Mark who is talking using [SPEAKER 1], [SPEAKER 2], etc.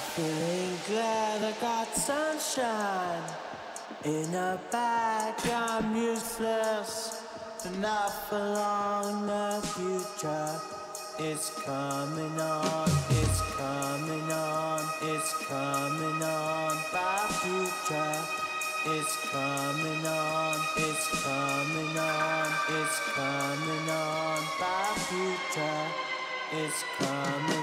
[SPEAKER 1] Feeling glad I got sunshine. In a bag, I'm useless. Enough not for long, the future is coming on, it's coming on, it's coming on. My future is coming on, it's coming on, it's coming on. My future is coming